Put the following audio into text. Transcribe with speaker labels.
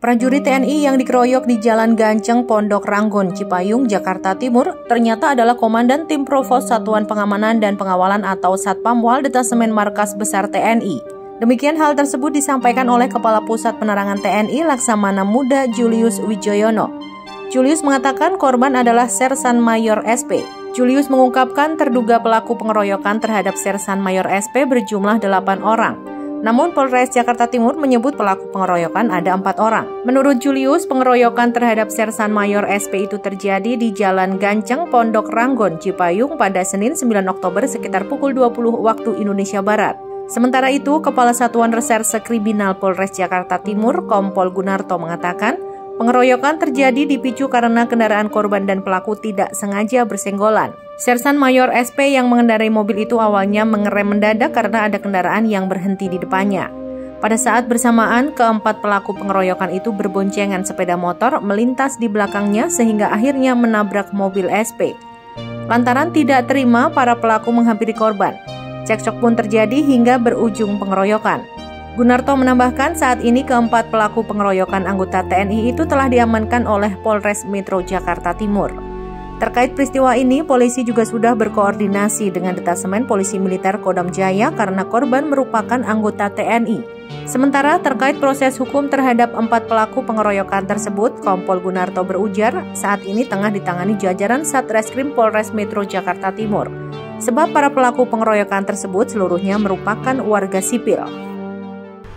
Speaker 1: Prajurit TNI yang dikeroyok di Jalan Ganceng, Pondok Ranggon, Cipayung, Jakarta Timur ternyata adalah Komandan Tim Provos Satuan Pengamanan dan Pengawalan atau Satpamwal Detasemen Markas Besar TNI. Demikian hal tersebut disampaikan oleh Kepala Pusat Penerangan TNI Laksamana Muda Julius Wijoyono. Julius mengatakan korban adalah Sersan Mayor SP. Julius mengungkapkan terduga pelaku pengeroyokan terhadap Sersan Mayor SP berjumlah 8 orang. Namun Polres Jakarta Timur menyebut pelaku pengeroyokan ada empat orang. Menurut Julius, pengeroyokan terhadap Sersan Mayor SP itu terjadi di Jalan Ganceng, Pondok Ranggon, Cipayung pada Senin 9 Oktober sekitar pukul 20 waktu Indonesia Barat. Sementara itu, Kepala Satuan Reserse Kriminal Polres Jakarta Timur, Kompol Gunarto mengatakan, Pengeroyokan terjadi dipicu karena kendaraan korban dan pelaku tidak sengaja bersenggolan. Sersan Mayor SP yang mengendarai mobil itu awalnya mengerem mendadak karena ada kendaraan yang berhenti di depannya. Pada saat bersamaan, keempat pelaku pengeroyokan itu berboncengan sepeda motor melintas di belakangnya sehingga akhirnya menabrak mobil SP. Lantaran tidak terima, para pelaku menghampiri korban. Cekcok pun terjadi hingga berujung pengeroyokan. Gunarto menambahkan saat ini keempat pelaku pengeroyokan anggota TNI itu telah diamankan oleh Polres Metro Jakarta Timur. Terkait peristiwa ini, polisi juga sudah berkoordinasi dengan detasemen polisi militer Kodam Jaya karena korban merupakan anggota TNI. Sementara terkait proses hukum terhadap empat pelaku pengeroyokan tersebut, Kompol Gunarto berujar saat ini tengah ditangani jajaran Satreskrim Polres Metro Jakarta Timur. Sebab para pelaku pengeroyokan tersebut seluruhnya merupakan warga sipil.